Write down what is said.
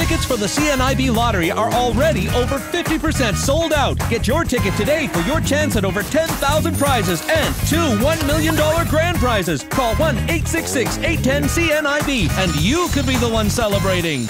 Tickets for the CNIB lottery are already over 50% sold out. Get your ticket today for your chance at over 10,000 prizes and two $1 million grand prizes. Call 1 866 810 CNIB and you could be the one celebrating.